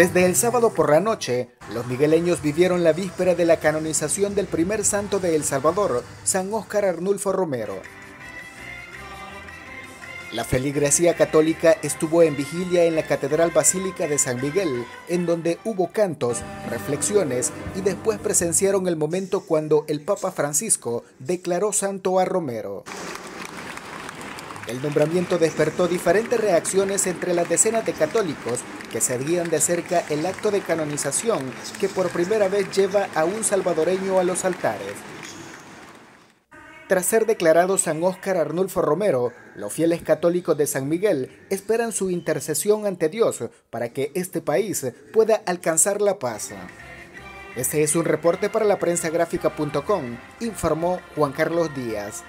Desde el sábado por la noche, los migueleños vivieron la víspera de la canonización del primer santo de El Salvador, San Óscar Arnulfo Romero. La feligresía católica estuvo en vigilia en la Catedral Basílica de San Miguel, en donde hubo cantos, reflexiones y después presenciaron el momento cuando el Papa Francisco declaró santo a Romero. El nombramiento despertó diferentes reacciones entre las decenas de católicos que seguían de cerca el acto de canonización que por primera vez lleva a un salvadoreño a los altares. Tras ser declarado San Óscar Arnulfo Romero, los fieles católicos de San Miguel esperan su intercesión ante Dios para que este país pueda alcanzar la paz. Este es un reporte para la prensa informó Juan Carlos Díaz.